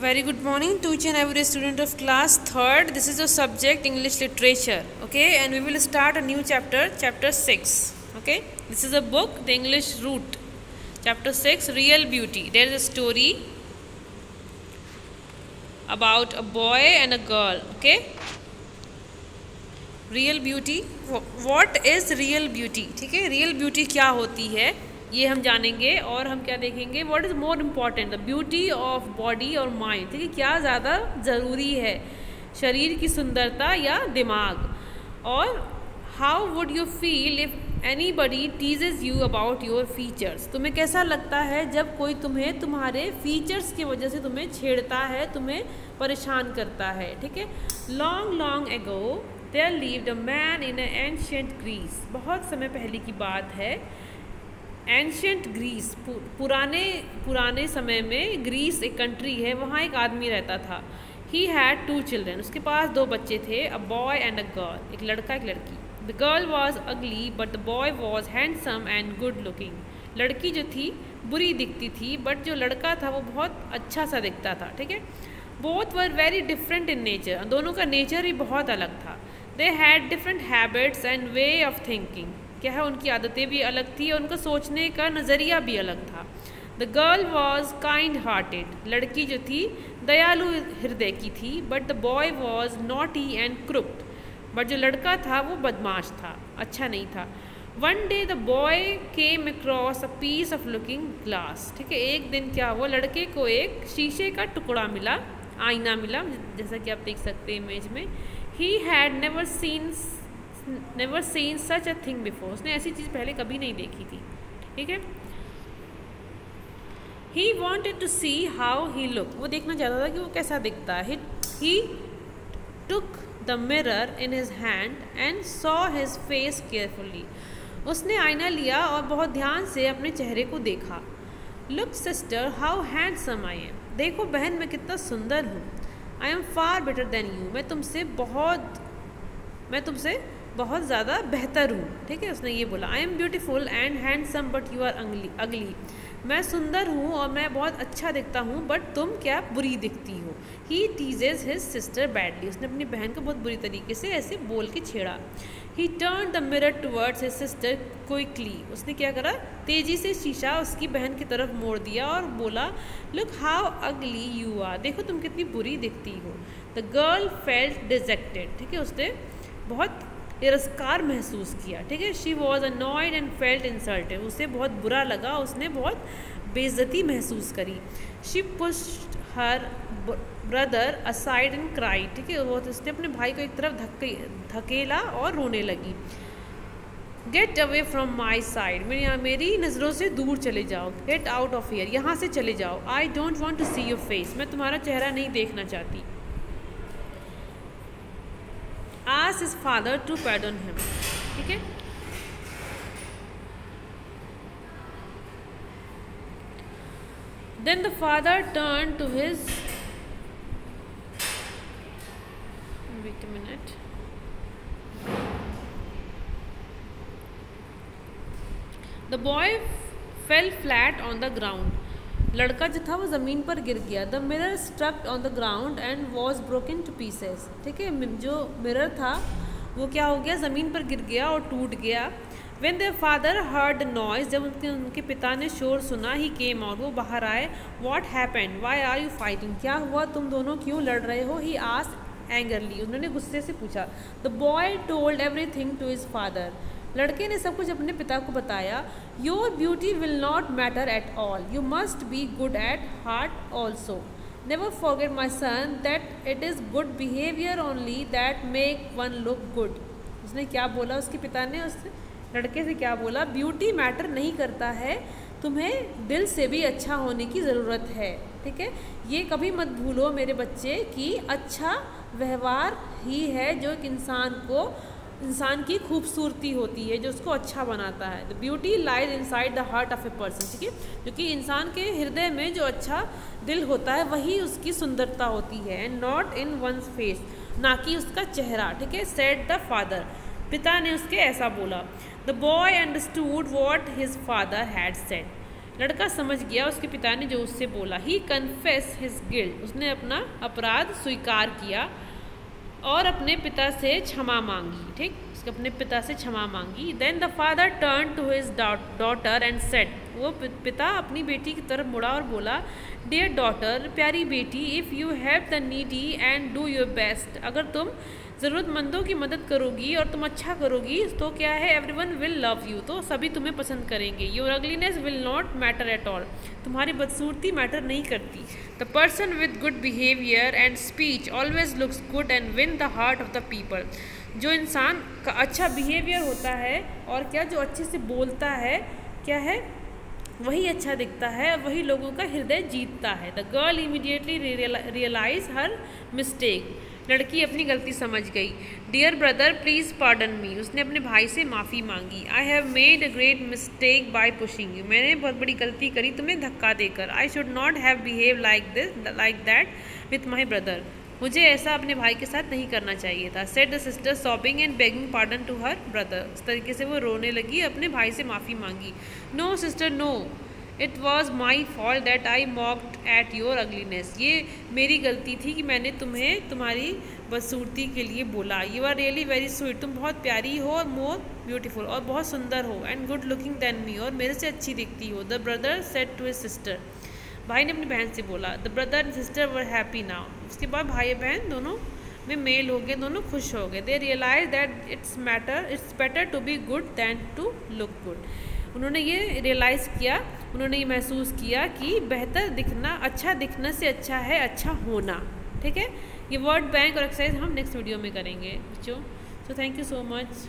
Very good morning to each and every student of class third. This is the subject English literature. Okay, and we will start a new chapter, chapter 6. Okay, this is a book, The English Root. Chapter 6 Real Beauty. There is a story about a boy and a girl. Okay, real beauty what is real beauty ठीक है real beauty क्या होती है ये हम जानेंगे और हम क्या देखेंगे? What is more important the beauty of body और माइंड ठीक है क्या ज़्यादा ज़रूरी है? शरीर की सुंदरता या दिमाग? और how would you feel if anybody teases you about your features तुम्हें कैसा लगता है जब कोई तुम्हें तुम्हारे फीचर्स की वजह से तुम्हें छेड़ता है, तुम्हें परेशान करता है? ठीक है? Long long ago there live the man in ancient Greece बहुत समय पहले की बात है। एंशियंट ग्रीस पुराने पुराने समय में ग्रीस एक कंट्री है, वहाँ एक आदमी रहता था। ही हैड टू चिल्ड्रन उसके पास दो बच्चे थे a boy and a girl एक लड़का, एक लड़की। The girl was ugly but the boy was handsome and good looking लड़की जो थी, बुरी दिखती थी बट जो लड़का था, वो बहुत अच्छा सा दिखता था, ठीक है? Both were very different in nature दोनों का नेचर ही बहुत अलग था। They had different habits and way of thinking क्या है? उनकी आदतें भी अलग थी और उनका सोचने का नज़रिया भी अलग था। The girl was kind hearted लड़की जो थी, दयालु हृदय की थी but the boy was naughty and corrupt but जो लड़का था, वो बदमाश था अच्छा नहीं था। One day the boy came across a piece of looking glass ठीक है, एक दिन क्या हुआ? लड़के को एक शीशे का टुकड़ा मिला, आईना मिला, जैसा कि आप देख सकते हैं इमेज में। He had never seen never seen such a thing before उसने ऐसी चीज़ पहले कभी नहीं देखी थी। ठीक है? He wanted to see how he look वो देखना चाहता था कि वो कैसा दिखता। है he took the mirror in his hand and saw his face carefully उसने आईना लिया और बहुत ध्यान से अपने चेहरे को देखा। Look sister how handsome I am देखो, बहन, मैं कितना सुंदर हूँ। I am far better than you मैं तुमसे बहुत, मैं तुमसे बहुत ज़्यादा बेहतर हूँ, ठीक है? उसने ये बोला I am beautiful and handsome but you are ugly ugly मैं सुंदर हूँ और मैं बहुत अच्छा दिखता हूँ बट तुम क्या बुरी दिखती हो? He teases his sister badly उसने अपनी बहन को बहुत बुरी तरीके से ऐसे बोल के छेड़ा। He turn the mirror towards his sister quickly उसने क्या करा? तेज़ी से शीशा उसकी बहन की तरफ़ मोड़ दिया और बोला look how ugly you are देखो तुम कितनी बुरी दिखती हो. द गर्ल फेल्ट डिजेक्टेड ठीक है? उसने बहुत तिरस्कार महसूस किया, ठीक है? She was annoyed and felt insulted उसे बहुत बुरा लगा, उसने बहुत बेइज्जती महसूस करी। She push her brother aside and cry ठीक है? वो उसने अपने भाई को एक तरफ़ धक्के, धकेला और रोने लगी। Get away from my side मेरी मेरी नज़रों से दूर चले जाओ। गेट आउट ऑफ़ ईयर यहाँ से चले जाओ। I don't want to see your face मैं तुम्हारा चेहरा नहीं देखना चाहती। asked his father to pardon him ठीक है then the father turned to his wait a minute the boy fell flat on the ground लड़का जो था वो ज़मीन पर गिर गया। The mirror struck on the ground and was broken to pieces ठीक है? जो मिरर था, वो क्या हो गया? ज़मीन पर गिर गया और टूट गया। When their father heard noise जब उनके उनके पिता ने शोर सुना ही केम और वो बाहर आए। What happened why are you fighting क्या हुआ? तुम दोनों क्यों लड़ रहे हो? ही आस एंगरली उन्होंने गुस्से से पूछा। The boy told everything to his father लड़के ने सब कुछ अपने पिता को बताया your beauty will not matter at all you must be good at heart also never forget my son that it is good behaviour only that make one look good उसने क्या बोला उसके पिता ने? उस लड़के से क्या बोला? ब्यूटी मैटर नहीं करता है. तुम्हें दिल से भी अच्छा होने की ज़रूरत है. ठीक है? ये कभी मत भूलो मेरे बच्चे कि अच्छा व्यवहार ही है जो एक इंसान को इंसान की खूबसूरती होती है, जो उसको अच्छा बनाता है। The beauty lies inside the heart of a person ठीक है? क्योंकि इंसान के हृदय में जो अच्छा दिल होता है, वही उसकी सुंदरता होती है and not in one's face ना कि उसका चेहरा, ठीक है? सेट द फादर पिता ने उसके ऐसा बोला the boy understood what his father had said लड़का समझ गया, उसके पिता ने जो उससे बोला। ही कन्फेस हिज गिल्ट उसने अपना अपराध स्वीकार किया। और अपने पिता से क्षमा मांगी, ठीक? उसके अपने पिता से क्षमा मांगी। Then the father turn to his daughter and said वो पिता अपनी बेटी की तरफ़ मुड़ा और बोला डियर डॉटर प्यारी बेटी if you have the needy and do your best अगर तुम ज़रूरतमंदों की मदद करोगी और तुम अच्छा करोगी तो क्या है everyone will love you तो सभी तुम्हें पसंद करेंगे। Your ugliness will not matter at all तुम्हारी बदसूरती मैटर नहीं करती। The person with good behaviour and speech always looks good and win the heart of the people जो इंसान का अच्छा बिहेवियर होता है और क्या जो अच्छे से बोलता है, क्या है? वही अच्छा दिखता है वही लोगों का हृदय जीतता है। The girl immediately realize her mistake लड़की अपनी गलती समझ गई। Dear brother please pardon me उसने अपने भाई से माफ़ी मांगी। I have made a great mistake by pushing you मैंने बहुत बड़ी गलती करी, तुम्हें धक्का देकर। I should not have behave like this like that with my brother मुझे ऐसा अपने भाई के साथ नहीं करना चाहिए था said the sister sobbing and begging pardon to her brother इस तरीके से वो रोने लगी, अपने भाई से माफ़ी मांगी। No sister no it was my fault that I mocked at your ugliness ये मेरी गलती थी कि मैंने तुम्हें तुम्हारी बदसूरती के लिए बोला। You are really very sweet तुम बहुत प्यारी हो और मोर ब्यूटीफुल और बहुत सुंदर हो and good looking than me और मेरे से अच्छी दिखती हो। The brother said to a sister भाई ने अपनी बहन से बोला the brother and sister were happy now उसके बाद भाई बहन दोनों में मेल हो गए, दोनों खुश हो गए। They realize that it's matter it's better to be good than to look good उन्होंने ये रियलाइज़ किया, उन्होंने ये महसूस किया कि बेहतर दिखना अच्छा दिखने से अच्छा है अच्छा होना, ठीक है? ये वर्ड बैंक और एक्सरसाइज हम नेक्स्ट वीडियो में करेंगे, बच्चों। So thank you so much